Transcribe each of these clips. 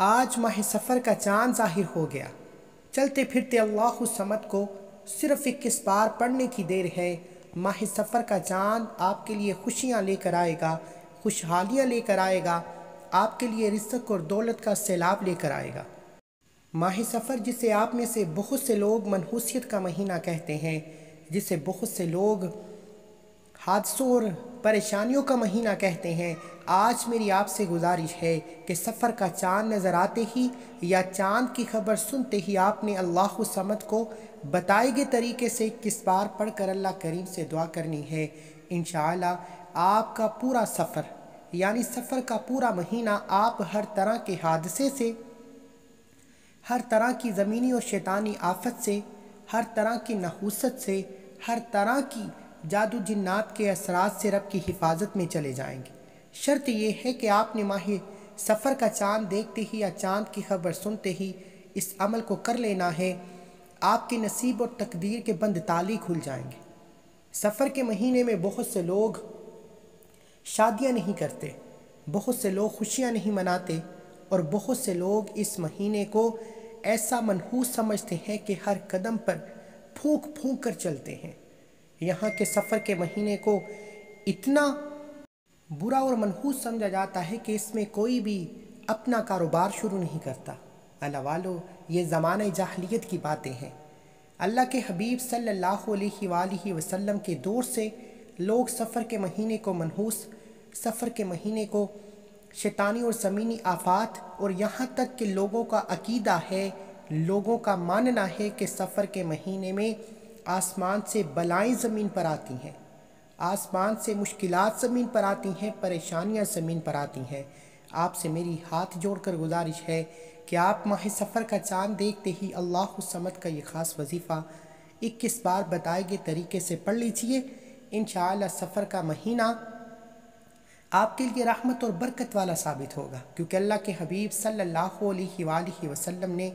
आज माह सफ़र का चाँद ज़ाहिर हो गया। चलते फिरते अल्लाह समद को सिर्फ़ इक्कीस बार पढ़ने की देर है। माह सफ़र का चाँद आपके लिए खुशियाँ लेकर आएगा, खुशहालियाँ लेकर आएगा, आपके लिए रिस्क और दौलत का सैलाब लेकर आएगा। माह सफ़र जिसे आप में से बहुत से लोग मनहूसियत का महीना कहते हैं, जिसे बहुत से लोग हादसों और परेशानियों का महीना कहते हैं। आज मेरी आपसे गुजारिश है कि सफ़र का चाँद नज़र आते ही या चाँद की खबर सुनते ही आपने अल्लाह समद को बताए गए तरीके से किस बार पढ़ कर अल्लाह करीम से दुआ करनी है। इन आपका पूरा सफ़र, यानी सफ़र का पूरा महीना आप हर तरह के हादसे से, हर तरह की ज़मीनी और शैतानी आफत से, हर तरह की नहूसत से, हर तरह की जादू जिन्नात के असरात से रब की हिफाजत में चले जाएँगे। शर्त यह है कि आपने माह सफ़र का चाँद देखते ही या चाँद की खबर सुनते ही इस अमल को कर लेना है, आपके नसीब और तकदीर के बंद ताली खुल जाएँगे। सफ़र के महीने में बहुत से लोग शादियाँ नहीं करते, बहुत से लोग खुशियाँ नहीं मनाते और बहुत से लोग इस महीने को ऐसा मनहूस समझते हैं कि हर कदम पर फूंक फूंक कर चलते हैं। यहाँ के सफ़र के महीने को इतना बुरा और मनहूस समझा जाता है कि इसमें कोई भी अपना कारोबार शुरू नहीं करता। अल्लाह वालो, ये ज़माना जाहलीत की बातें हैं। अल्लाह के हबीब सल्लल्लाहु अलैहि वसल्लम के दौर से लोग सफ़र के महीने को मनहूस, सफ़र के महीने को शैतानी और ज़मीनी आफात और यहाँ तक कि लोगों का अकीदा है, लोगों का मानना है कि सफ़र के महीने में आसमान से बलाएँ ज़मीन पर आती हैं। आसमान से मुश्किलात ज़मीन पर आती हैं, परेशानियाँ ज़मीन पर आती हैं। आपसे मेरी हाथ जोड़कर गुजारिश है कि आप माह सफ़र का चाँद देखते ही अल्लाह समद का ये ख़ास वजीफ़ा इक्कीस बार बताए गए तरीके से पढ़ लीजिए। इन सफ़र का महीना आपके लिए रहमत और बरकत वाला साबित होगा, क्योंकि अल्लाह के हबीब सल्लल्लाहु अलैहि वसल्लम ने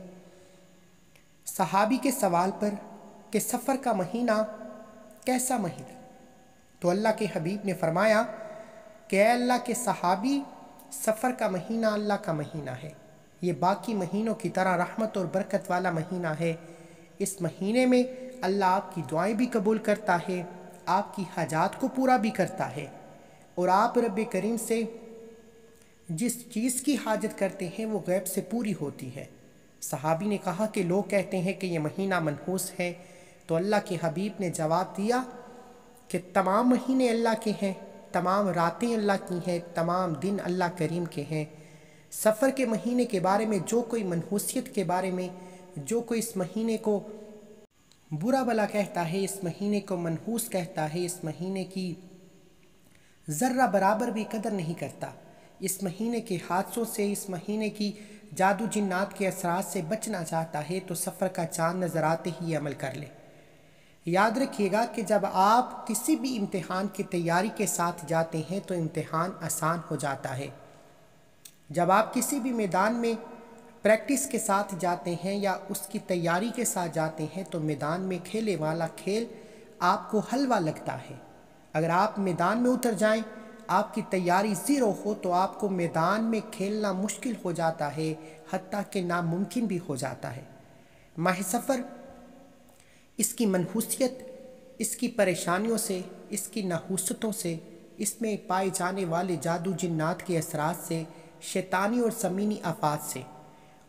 सहाबी के सवाल पर कि सफ़र का महीना कैसा महीना? तो अल्लाह के हबीब ने फरमाया कि अल्लाह के सहाबी, सफ़र का महीना अल्लाह का महीना है। ये बाकी महीनों की तरह रहमत और बरकत वाला महीना है। इस महीने में अल्लाह आपकी दुआएँ भी कबूल करता है, आपकी हजात को पूरा भी करता है। और आप रब करीम से जिस चीज़ की हाजत करते हैं, वो गैब से पूरी होती है। सहाबी ने कहा कि लोग कहते हैं कि यह महीना मनहूस है तो अल्लाह के हबीब ने जवाब दिया कि तमाम महीने अल्लाह के हैं, तमाम रातें अल्लाह की हैं, तमाम दिन अल्लाह करीम के हैं। सफ़र के महीने के बारे में, जो कोई मनहूसियत के बारे में, जो कोई इस महीने को बुरा भला कहता है, इस महीने को मनहूस कहता है, इस महीने की ज़र्रा बराबर भी कदर नहीं करता। इस महीने के हादसों से, इस महीने की जादू जिन्नात के असरात से बचना चाहता है तो सफ़र का चाँद नज़र आते ही अमल कर ले। याद रखिएगा कि जब आप किसी भी इम्तिहान की तैयारी के साथ जाते हैं तो इम्तिहान आसान हो जाता है। जब आप किसी भी मैदान में प्रैक्टिस के साथ जाते हैं या उसकी तैयारी के साथ जाते हैं तो मैदान में खेले वाला खेल आपको हलवा लगता है। अगर आप मैदान में उतर जाएँ, आपकी तैयारी ज़ीरो हो तो आपको मैदान में खेलना मुश्किल हो जाता है हती कि नामुमकिन भी हो जाता है। माह सफ़र इसकी मनहूसियत, इसकी परेशानियों से, इसकी नहूसतों से, इसमें पाए जाने वाले जादू जिन्नात के असरात से, शैतानी और समीनी आफात से।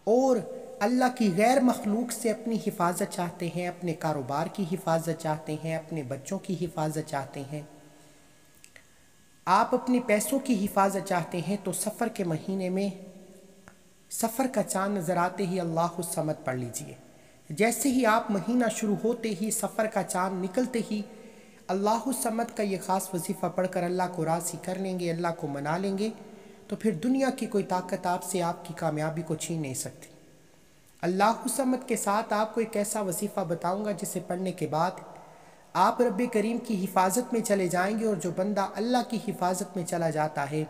और अल्लाह की गैर मखलूक से अपनी हिफाजत चाहते हैं, अपने कारोबार की हिफाजत चाहते हैं, अपने बच्चों की हिफाजत चाहते हैं। आप अपने पैसों की हिफाजत चाहते हैं तो सफ़र के महीने में सफ़र का चाँद नज़र आते ही अल्लाह समद पढ़ लीजिए। जैसे ही आप महीना शुरू होते ही सफ़र का चाँद निकलते ही अल्लाह समद का ये ख़ास वजीफ़ा पढ़कर अल्लाह को राज़ी कर लेंगे, अल्लाह को मना लेंगे तो फिर दुनिया की कोई ताकत आपसे आपकी कामयाबी को छीन नहीं सकती। अल्लाह समद के साथ आपको एक ऐसा वजीफ़ा बताऊँगा जिसे पढ़ने के बाद आप रब करीम की हिफाजत में चले जाएँगे और जो बंदा अल्लाह की हिफाजत में चला जाता है,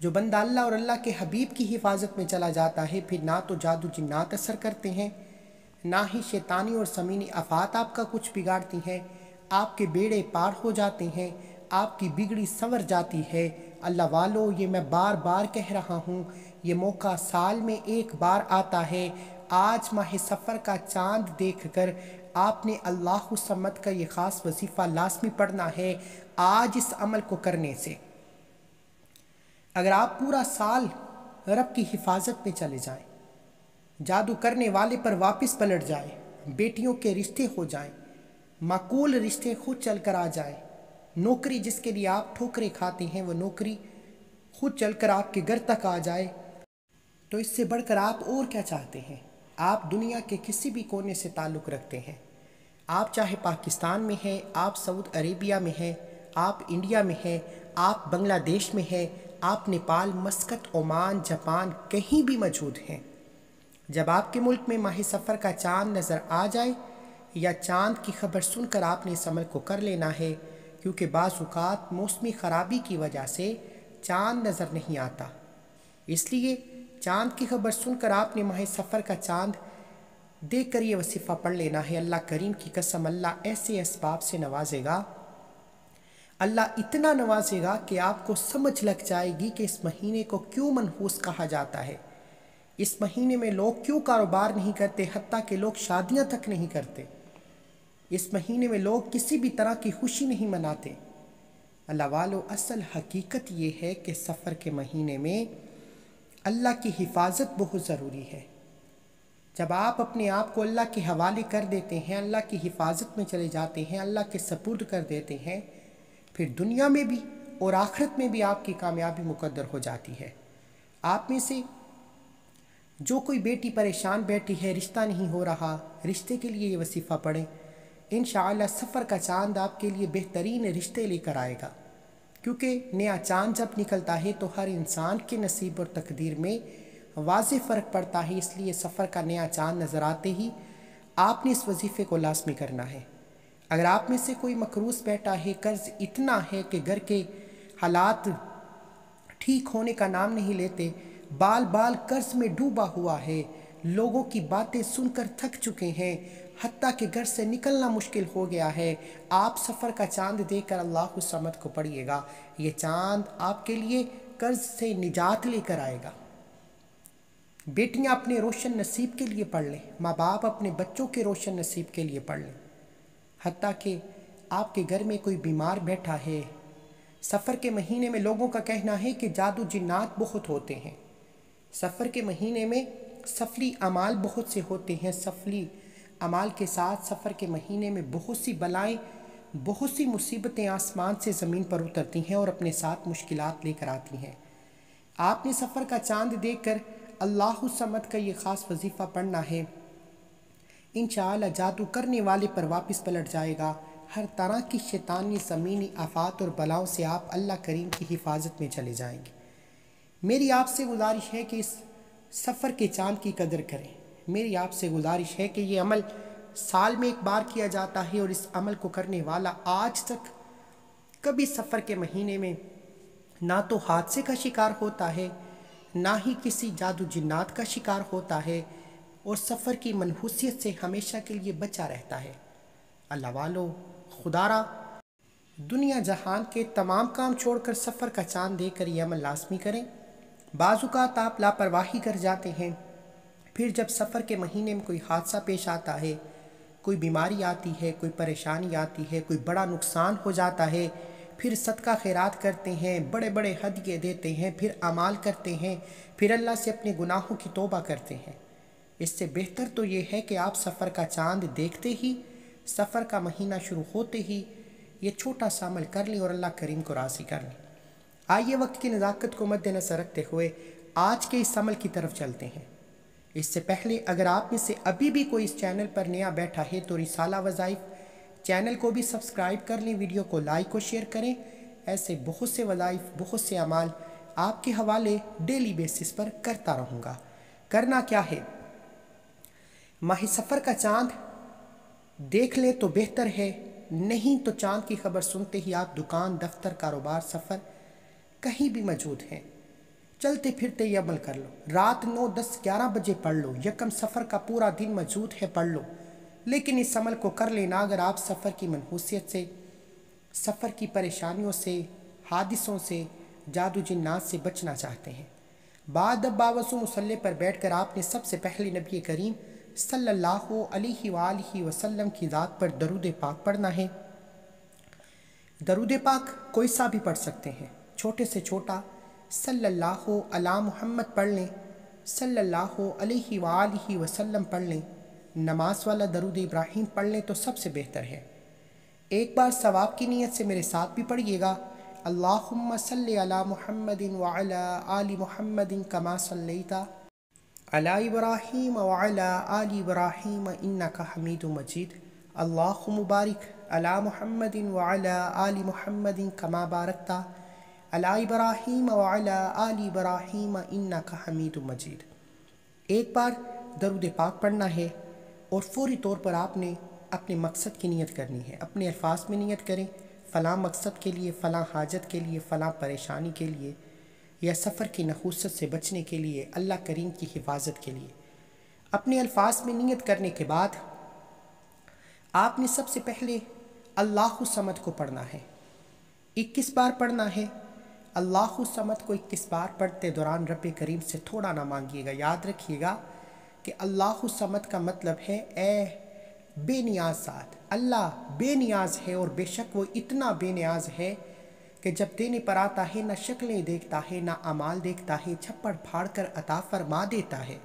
जो बंदा अल्लाह और अल्लाह के हबीब की हिफाजत में चला जाता है, फिर ना तो जादू जिन्नात असर करते हैं ना ही शैतानी और समीनी अफात आपका कुछ बिगाड़ती हैं, आपके बेड़े पार हो जाते हैं, आपकी बिगड़ी संवर जाती है। अल्लाह वालो, ये मैं बार बार कह रहा हूँ, ये मौका साल में एक बार आता है। आज माह सफ़र का चाँद देख कर आपने अल्लाह समत का ये ख़ास वजीफ़ा लाजमी पढ़ना है आज इस अमल को करने से। अगर आप पूरा साल रब की हिफाजत में चले जाएँ जादू करने वाले पर वापस पलट जाए, बेटियों के रिश्ते हो जाएँ, माकूल रिश्ते खुद चल कर आ जाए। नौकरी जिसके लिए आप ठोकरें खाते हैं, वो नौकरी खुद चलकर आपके घर तक आ जाए। तो इससे बढ़कर आप और क्या चाहते हैं? आप दुनिया के किसी भी कोने से ताल्लुक़ रखते हैं। आप चाहे पाकिस्तान में हैं, आप सऊद अरेबिया में हैं, आप इंडिया में हैं, आप बांग्लादेश में हैं, आप नेपाल, मस्कत, ओमान, जापान कहीं भी मौजूद हैं। जब आपके मुल्क में माह सफ़र का चाँद नज़र आ जाए या चाँद की खबर सुनकर आपने इस अमल को कर लेना है, क्योंकि बाज़ात मौसमी ख़राबी की वजह से चाँद नज़र नहीं आता। इसलिए चाँद की खबर सुनकर आपने माह सफ़र का चाँद देख कर ये वसीफ़ा पढ़ लेना है। अल्लाह करीम की कसम, अल्लाह ऐसे इसबाब से नवाजेगा। अल्लाह इतना नवाजेगा कि आपको समझ लग जाएगी कि इस महीने को क्यों मनहूस कहा जाता है। इस महीने में लोग क्यों कारोबार नहीं करते हती के लोग शादियाँ तक नहीं करते? इस महीने में लोग किसी भी तरह की खुशी नहीं मनाते। अल्लाह वालो, असल हकीकत ये है कि सफ़र के महीने में अल्लाह की हिफाजत बहुत ज़रूरी है। जब आप अपने आप को अल्लाह के हवाले कर देते हैं, अल्लाह की हिफाजत में चले जाते हैं, अल्लाह के सपुर्द कर देते हैं, फिर दुनिया में भी और आखिरत में भी आपकी कामयाबी मुकद्दर हो जाती है। आप में से जो कोई बेटी परेशान बैठी है, रिश्ता नहीं हो रहा, रिश्ते के लिए ये वसीफ़ा पढ़ें। इन सफ़र का चाँद आपके लिए बेहतरीन रिश्ते लेकर आएगा। क्योंकि नया चाँद जब निकलता है तो हर इंसान के नसीब और तकदीर में वाज फ़र्क पड़ता है। इसलिए सफ़र का नया चाँद नज़र आते ही आपने इस वजीफ़े को लाजमी करना है। अगर आप में से कोई मकरूस बैठा है, कर्ज़ इतना है कि घर के हालात ठीक होने का नाम नहीं लेते बाल बाल कर्ज में डूबा हुआ है। लोगों की बातें सुनकर थक चुके हैं। हत्या के घर से निकलना मुश्किल हो गया है। आप सफ़र का चाँद देकर अल्लाह समद को पढ़िएगा। ये चाँद आपके लिए कर्ज से निजात लेकर आएगा। बेटियाँ अपने रोशन नसीब के लिए पढ़ लें। माँ बाप अपने बच्चों के रोशन नसीब के लिए पढ़ लें। हती कि आपके घर में कोई बीमार बैठा है। सफ़र के महीने में लोगों का कहना है कि जादू जिन्नात बहुत होते हैं। सफ़र के महीने में सफली अमाल बहुत से होते हैं। सफली अमाल के साथ सफ़र के महीने में बहुत सी बलाएँ, बहुत सी मुसीबतें आसमान से ज़मीन पर उतरती हैं और अपने साथ मुश्किल लेकर आती हैं। आपने सफ़र का चाँद देख कर अल्लाह समद का ये ख़ास वजीफ़ा पढ़ना है। इन जादू करने वाले पर वापस पलट जाएगा। हर तरह की शैतानी, ज़मीनी आफात और बलाओं से आप अल्लाह करीम की हिफाजत में चले जाएँगे। मेरी आपसे गुजारिश है कि इस सफ़र के चाँद की कदर करें। मेरी आपसे गुजारिश है कि ये अमल साल में एक बार किया जाता है और इस अमल को करने वाला आज तक कभी सफ़र के महीने में ना तो हादसे का शिकार होता है, ना ही किसी जादू जिन्नात का शिकार होता है और सफ़र की मनहूसियत से हमेशा के लिए बचा रहता है। अल्लाह वालो, खुदारा, दुनिया जहान के तमाम काम छोड़कर सफ़र का चाँद देकर यह अमल लाजमी करें। बाज़ात आप लापरवाही कर जाते हैं। फिर जब सफ़र के महीने में कोई हादसा पेश आता है, कोई बीमारी आती है, कोई परेशानी आती है, कोई बड़ा नुकसान हो जाता है, फिर सदका खैरात करते हैं बड़े बड़े हदिये देते हैं, फिर अमाल करते हैं, फिर अल्लाह से अपने गुनाहों की तोबा करते हैं। इससे बेहतर तो ये है कि आप सफ़र का चाँद देखते ही, सफ़र का महीना शुरू होते ही, ये छोटा सा अमल कर लें और अल्लाह करीम को राज़ी कर लें। आइए वक्त की नज़ाकत को मद्देनजर रखते हुए आज के इस अमल की तरफ़ चलते हैं। इससे पहले अगर आप में से अभी भी कोई इस चैनल पर नया बैठा है तो रिसाला वज़ाइफ चैनल को भी सब्सक्राइब कर लें, वीडियो को लाइक और शेयर करें। ऐसे बहुत से वज़ाइफ, बहुत से अमाल आपके हवाले डेली बेसिस पर करता रहूँगा। करना क्या है? माह सफ़र का चाँद देख ले तो बेहतर है, नहीं तो चाँद की खबर सुनते ही आप दुकान, दफ्तर, कारोबार, सफ़र कहीं भी मौजूद हैं। चलते फिरते ये अमल कर लो। रात नौ, दस, ग्यारह बजे पढ़ लो। यकम सफ़र का पूरा दिन मौजूद है, पढ़ लो। लेकिन इस अमल को कर लेना अगर आप सफ़र की मनहूसियत से, सफ़र की परेशानियों से, हादिसों से, जादू जिन्नात से बचना चाहते हैं। बाद बावसु मुसल्ले पर बैठकर आपने सबसे पहले नबी करीम सल्लल्लाहु अलैहि वसल्लम की ज़ात पर दरूद पाक पढ़ना है। दरूद पाक कोई सा भी पढ़ सकते हैं। छोटे से छोटा, सल्लल्लाहु अला मुहम्मद पढ़ लें, सल्लल्लाहु अलैहि वसल्लम पढ़ लें, नमाज़ वाला दरूद इब्राहिम पढ़ लें तो सबसे बेहतर है। एक बार सवाब की नीयत से मेरे साथ भी पढ़िएगा, अल्लाहुम्मा सल्ली अला मुहम्मदिन व अला आली मुहम्मदिन कमा सल्लैता, अला इब्राहीम व अला आली इब्राहीम इन्नका हमीदुम मजीद, अल्लाहु मुबारिक, अला मुहम्मदिन व अला आली मुहम्मदिन कमा बारकता अला इब्राहीम व अला आली इब्राहीम इन्नका हमीदुम मजीद। एक बार दरूद पाक पढ़ना है और फौरी तौर पर आपने अपने मकसद की नीयत करनी है। अपने अल्फाज में नीयत करें, फ़लाँ मकसद के लिए, फ़लाँ हाजत के लिए, फ़लाँ परेशानी के लिए या सफ़र की नहूसत से बचने के लिए, अल्लाह करीम की हिफाजत के लिए। अपने अल्फाज में नीयत करने के बाद आपने सबसे पहले अल्लाह समद को पढ़ना है। इक्कीस बार पढ़ना है अल्लाह समद को इक्कीस बार पढ़ते दौरान रब करीम से थोड़ा ना मांगिएगा। याद रखिएगा कि अल्लाह समद का मतलब है, ए, बेनियाज साथ। अल्लाह बेनियाज है और बेशक वो इतना बेनियाज है कि जब देने पर आता है, ना शक्लें देखता है, ना अमाल देखता है, छप्पड़ फाड़ कर अता फरमा देता है।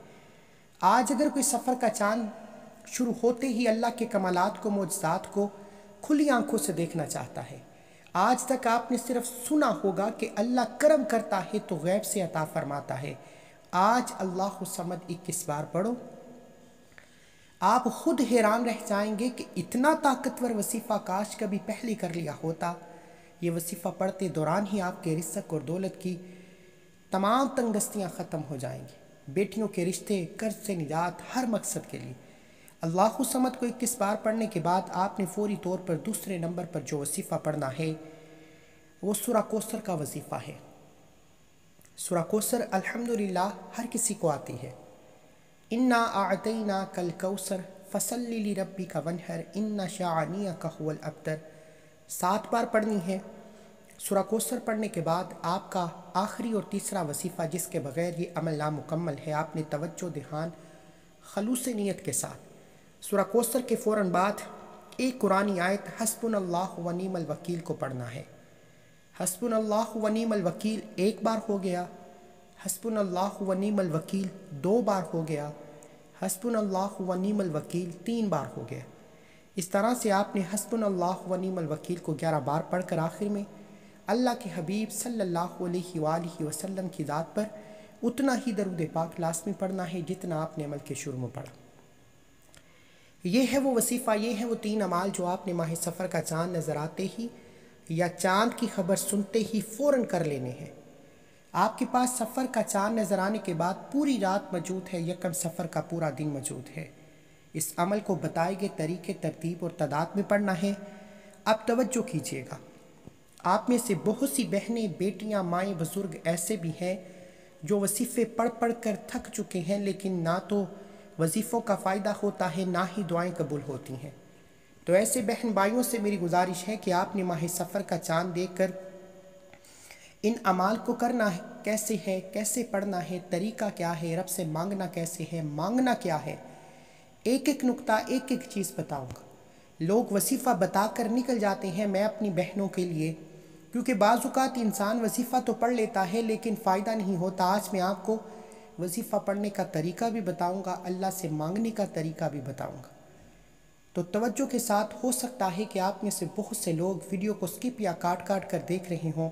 आज अगर कोई सफ़र का चाँद शुरू होते ही अल्लाह के कमालत को मोजात को खुली आँखों से देखना चाहता है आज तक आपने सिर्फ़ सुना होगा कि अल्लाह करम करता है तो गैब से अता फरमाता है। आज अल्लाह समद इक्कीस बार पढ़ो आप खुद हैरान रह जाएँगे कि इतना ताकतवर वसीफ़ा काश कभी पहले कर लिया होता। ये वसीफ़ा पढ़ते दौरान ही आपके रिस्क और दौलत की तमाम तंगस्तियाँ ख़त्म हो जाएँगी। बेटियों के रिश्ते कर्ज से निजात हर मकसद के लिए। अल्लाह समद को इक्कीस बार पढ़ने के बाद आपने फौरी तौर पर दूसरे नंबर पर जो वसीफ़ा पढ़ना है, वो सुरा कोसर का वजीफ़ा है। सुरा कोसर, अल्हम्दुलिल्लाह, हर किसी को आती है। इन्ना आतना कल कौसर फसली रबी का वनहर, इन्ना शानिया का हुल अबतर। सात बार पढ़नी है। सुरा कोसर पढ़ने के बाद आपका आखिरी और तीसरा वसीफ़ा, जिसके बगैर ये अमल नामुकम्मल है, आपने तवज्जो ध्यान खलूस नीयत के साथ। सुरा कोसर के फ़ौर बाद एक कुरानी आयत हसबुन अल्लाह वनीमल वकील को पढ़ना है। हसबुन अल्लाह वनीमल वकील एक बार हो गया। हसबुन अल्लाह वनीमल वकील दो बार हो गया। हसबुन अल्लाह वनीमल वकील तीन बार हो गया। इस तरह से आपने हसबुन अल्लाह वनीमल वकील को ग्यारह बार पढ़कर आखिर में अल्लाह के हबीब सल्लल्लाहु अलैहि वसल्लम की ज़ात पर उतना ही दरुद पाक लाजमी पढ़ना है जितना आपने अमल के शुरू में पढ़ा। ये है वो वसीफ़ा, ये है वो तीन अमाल जो आपने माह सफ़र का चाँद नज़र आते ही या चाँद की खबर सुनते ही फ़ौर कर लेने हैं। आपके पास सफ़र का चाँद नज़र आने के बाद पूरी रात मौजूद है यकम सफ़र का पूरा दिन मौजूद है। इस अमल को बताए गए तरीके, तरतीब और तादाद में पढ़ना है। अब तवज्जो कीजिएगा। आप में से बहुत सी बहनें, बेटियाँ, माएँ, बुज़ुर्ग ऐसे भी हैं जो वसीफ़े पढ़ पढ़ कर थक चुके हैं, लेकिन ना तो वजीफ़ों का फ़ायदा होता है, ना ही दुआएँ कबूल होती हैं। तो ऐसे बहन भाइयों से मेरी गुजारिश है कि आपने माह सफ़र का चाँद देख कर इन अमाल को करना है। कैसे है, कैसे पढ़ना है, तरीका क्या है, रब से मांगना कैसे है, मांगना क्या है एक एक नुक्ता एक एक चीज़ बताऊँगा। लोग वसीफ़ा बताकर निकल जाते हैं मैं अपनी बहनों के लिए, क्योंकि बाज़ात इंसान वसीफ़ा तो पढ़ लेता है, लेकिन फ़ायदा नहीं होता। आज मैं आपको वजीफ़ा पढ़ने का तरीका भी बताऊँगा, अल्लाह से मांगने का तरीका भी बताऊँगा। तो तवज्जो के साथ हो सकता है कि आप में से बहुत से लोग वीडियो को स्किप या काट काट कर देख रहे हों,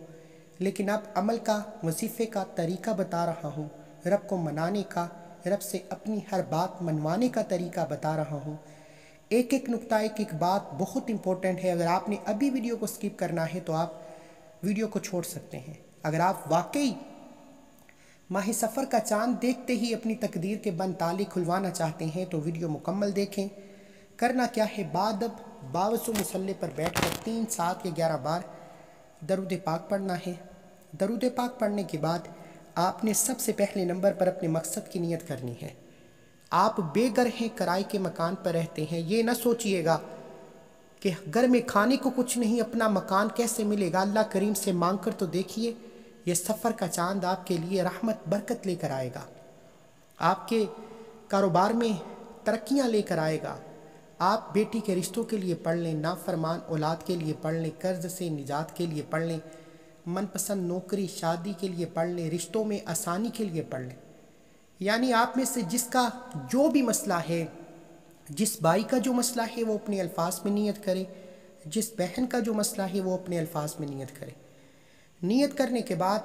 लेकिन अब अमल का, वजीफ़े का तरीका बता रहा हूँ, रब को मनाने का, रब से अपनी हर बात मनवाने का तरीका बता रहा हूँ। एक एक नुक्ता एक एक बात बहुत इंपॉर्टेंट है, अगर आपने अभी वीडियो को स्किप करना है तो आप वीडियो को छोड़ सकते हैं। अगर आप वाकई माह सफ़र का चाँद देखते ही अपनी तकदीर के बंद ताले खुलवाना चाहते हैं तो वीडियो मुकम्मल देखें। करना क्या है बादब? बावसु मुसल्ले पर बैठ कर तीन सात या ग्यारह बार दरुद पाक पढ़ना है। दरुद पाक पढ़ने के बाद आपने सबसे पहले नंबर पर अपने मकसद की नीयत करनी है। आप बेघर हैं, किराए के मकान पर रहते हैं। ये ना सोचिएगा कि घर में खाने को कुछ नहीं, अपना मकान कैसे मिलेगा? अल्लाह करीम से मांग कर तो देखिए। ये सफ़र का चाँद आपके लिए रहमत, बरकत लेकर आएगा। आपके कारोबार में तरक्कियाँ लेकर आएगा। आप बेटी के रिश्तों के लिए पढ़ लें नाफरमान औलाद के लिए पढ़ लें कर्ज से निजात के लिए पढ़ लें मनपसंद नौकरी, शादी के लिए पढ़ लें रिश्तों में आसानी के लिए पढ़ लें यानी आप में से जिसका जो भी मसला है, जिस भाई का जो मसला है, वो अपने अल्फाज में नियत करे। जिस बहन का जो मसला है, वो अपने अल्फाज में नियत करे। नियत करने के बाद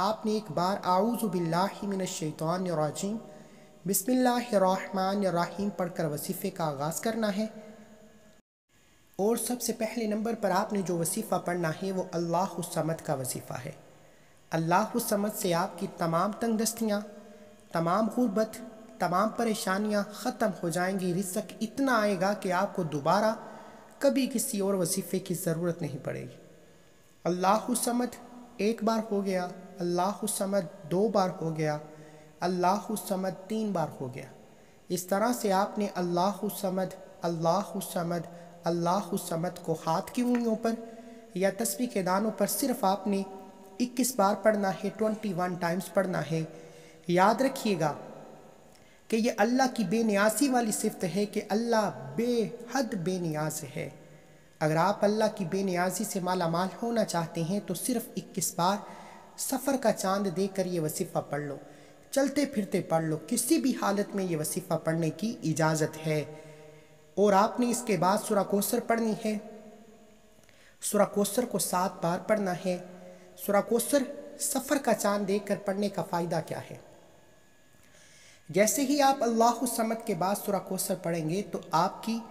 आपने एक बार आऊज़बिल्लिमिनशैतवानराजीम बिसमीम पढ़कर वसीफ़े का आगाज़ करना है। और सबसे पहले नंबर पर आपने जो वसीफ़ा पढ़ना है, वो अल्लाह समद का वसीफ़ा है। अल्लाह समद से आपकी तमाम तंगदस्तियाँ, तमाम गुरबत, तमाम परेशानियाँ ख़त्म हो जाएँगी। रिजक इतना आएगा कि आपको दोबारा कभी किसी और वसीफ़े की ज़रूरत नहीं पड़ेगी। अल्लाह समद एक बार हो गया, अल्लाह समद दो बार हो गया, अल्लाह समद तीन बार हो गया। इस तरह से आपने अल्लाह अल्लाह समद अल्लाह समद को हाथ की उंगलियों पर या तस्वीर के दानों पर सिर्फ़ आपने 21 बार पढ़ना है 21 टाइम्स पढ़ना है। याद रखिएगा कि ये अल्लाह की बेनियासी वाली सिफत है कि अल्लाह बेहद बेनियाज है। अगर आप अल्लाह की बेनियाजी से माला माल होना चाहते हैं तो सिर्फ़ 21 बार सफ़र का चाँद देकर ये वसीफ़ा पढ़ लो। चलते फिरते पढ़ लो। किसी भी हालत में ये वसीफ़ा पढ़ने की इजाज़त है। और आपने इसके बाद सुरा कोसर पढ़नी है। सुरा कोसर को सात बार पढ़ना है। सुरा कोसर सफ़र का चाँद देख पढ़ने का फ़ायदा क्या है? जैसे ही आप अल्लाह समद के बाद सुरा कोसर पढ़ेंगे तो आपकी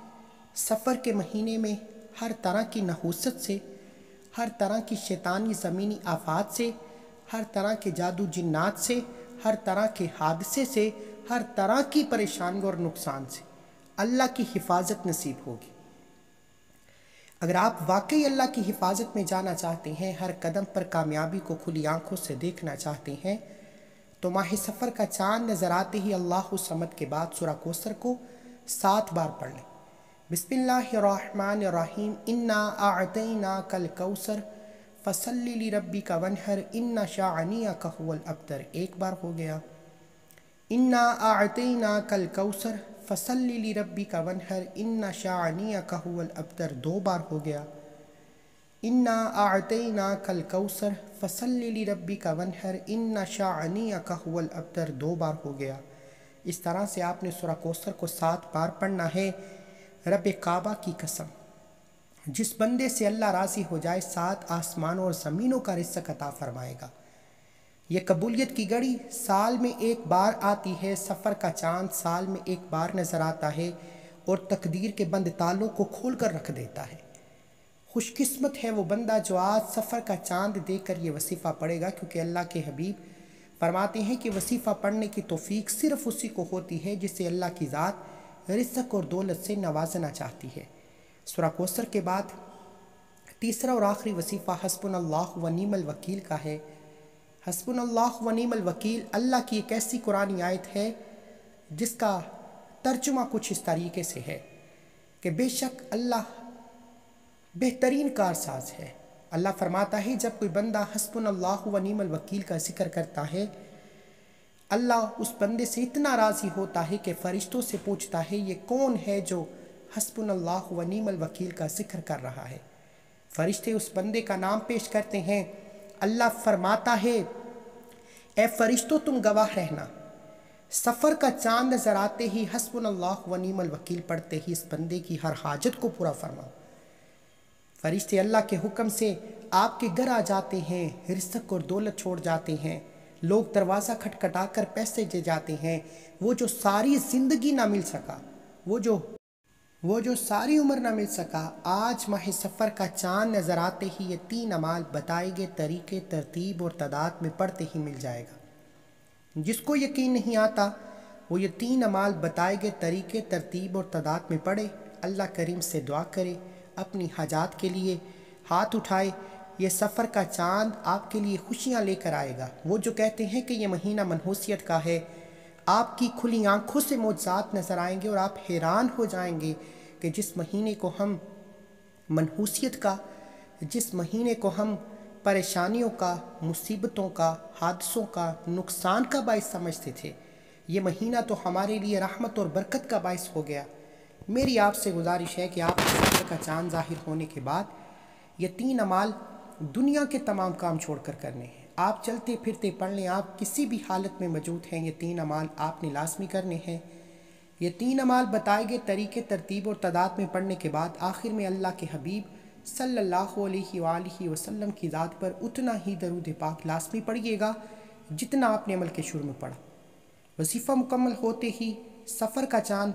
सफ़र के महीने में हर तरह की नहूसत से, हर तरह की शैतानी ज़मीनी आफात से, हर तरह के जादू जिन्नात से, हर तरह के हादसे से, हर तरह की परेशानी और नुकसान से। अल्लाह की हिफाजत नसीब होगी। अगर आप वाकई अल्लाह की हिफाजत में जाना चाहते हैं, हर कदम पर कामयाबी को खुली आँखों से देखना चाहते हैं तो माह सफ़र का चाँद नज़र आते ही अल्लाह समद के बाद सुरा कोसर को सात बार पढ़ लें। बिस्मिल्लाहिर्रहमानिर्रहीम। इन्ना आतना कल कौसर फसली रब्बी का वनहर। इन्ना शानिया कहवल अबतर। एक बार हो गया। इन्ना आतना कल कौसर फसली रब्बी का वनहर। इन्ना शानिया कहवल अबतर। दो बार हो गया। इन्ना आतना कल कौसर फसली रब्बी का वनहर। इन्ना शानिया कहवल अबतर। दो बार हो गया। इस तरह से आपने सुरा कौसर को सात बार पढ़ना है। रब काबा की कसम। जिस बंदे से अल्लाह राज़ी हो जाए, सात आसमानों और ज़मीनों का रिस्क अता फरमाएगा। ये कबूलियत की घड़ी साल में एक बार आती है, सफ़र का चाँद साल में एक बार नज़र आता है और तकदीर के बंद तालों को खोल कर रख देता है। खुशकिस्मत है वो बंदा जो आज सफ़र का चाँद देकर ये वसीफ़ा पढ़ेगा, क्योंकि अल्लाह के हबीब फरमाते हैं कि वसीफ़ा पढ़ने की तोफ़ी सिर्फ़ उसी को होती है जिसे अल्लाह की ज़ात रिस्क और दौलत से नवाजना चाहती है। सुरा कोसर के बाद तीसरा और आखिरी वसीफ़ा हसबन अल्लाह वनीमल वकील का है। हसबन अल्लाह वनीमल वकील अल्लाह की एक ऐसी कुरानी आयत है जिसका तर्जुमा कुछ इस तरीके से है कि बेशक अल्लाह बेहतरीन कारसाज है। अल्लाह फरमाता है, जब कोई बंदा हसबन अल्लाह वनीमल वकील का ज़िक्र करता है अल्लाह उस बंदे से इतना राज़ी होता है कि फ़रिश्तों से पूछता है, ये कौन है जो हसबन अल्लाह वनीमल वकील का ज़िक्र कर रहा है? फ़रिश्ते उस बंदे का नाम पेश करते हैं। अल्लाह फरमाता है, ए फ़रिश्तों, तुम गवाह रहना। सफ़र का चाँद नज़र आते ही हसबन अल्लाह वनीमल वकील पढ़ते ही इस बंदे की हर हाजत को पूरा फरमाओ। फरिश्ते अल्लाह के हुक्म से आपके घर आ जाते हैं रिस्क और दौलत छोड़ जाते हैं। लोग दरवाज़ा खटखटा कर पैसे दे जाते हैं। वो जो सारी ज़िंदगी ना मिल सका, वो जो वो जो सारी उम्र ना मिल सका, आज माह सफ़र का चाँद नज़र आते ही ये तीन अमाल बताए गए तरीके, तरतीब और तादाद में पढ़ते ही मिल जाएगा। जिसको यकीन नहीं आता, वो ये तीन अमाल बताए गए तरीके, तरतीब और तादाद में पढ़े। अल्लाह करीम से दुआ करे, अपनी हजात के लिए हाथ उठाए ये सफ़र का चाँद आपके लिए खुशियाँ लेकर आएगा। वो जो कहते हैं कि ये महीना मनहूसियत का है, आपकी खुली आँखों से मौजात नज़र आएँगे और आप हैरान हो जाएँगे कि जिस महीने को हम मनहूसियत का, जिस महीने को हम परेशानियों का, मुसीबतों का, हादसों का, नुकसान का बायस समझते थे। ये महीना तो हमारे लिए रहमत और बरकत का बायस हो गया। मेरी आपसे गुजारिश है कि आप का चाँद ज़ाहिर होने के बाद ये तीन अमाल दुनिया के तमाम काम छोड़कर करने हैं। आप चलते फिरते पढ़ लें, आप किसी भी हालत में मौजूद हैं, ये तीन अमाल आपने लाजमी करने हैं। ये तीन अमाल बताए गए तरीके, तरतीब और तादाद में पढ़ने के बाद आखिर में अल्लाह के हबीब सल्लल्लाहु अलैहि वसल्लम की ज़ात पर उतना ही दरूद पाक लाजमी पढ़िएगा, जितना आपने अमल के शुरू में पढ़ा। वजीफ़ा मुकम्मल होते ही सफ़र का चाँद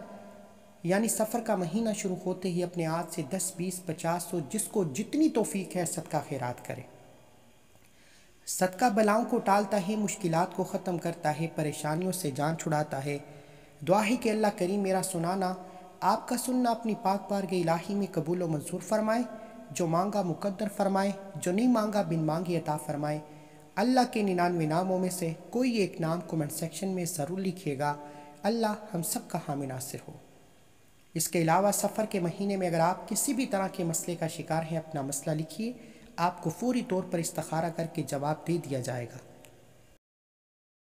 यानी सफ़र का महीना शुरू होते ही अपने हाथ से दस, बीस, पचास सौ जिसको जितनी तोफ़ीक है सदका खैरात करे। सदका बलाओं को टालता है मुश्किल को ख़त्म करता है, परेशानियों से जान छुड़ाता है। दुआ ही के अल्लाह करीम मेरा सुनाना, आपका सुनना अपनी पाक पार के इलाही में कबूल व मंजूर फरमाए, जो मांगा मुकद्दर फरमाए, जो नहीं मांगा बिन मांगी अता फरमाए। अल्लाह के निन्यानवे नामों में से कोई एक नाम कमेंट सेक्शन में ज़रूर लिखिएगा। अल्लाह हम सब का हामी नासिर हो। इसके अलावा सफ़र के महीने में अगर आप किसी भी तरह के मसले का शिकार हैं, अपना मसला लिखिए। आपको फौरी तौर पर इस्तारा करके जवाब दे दिया जाएगा।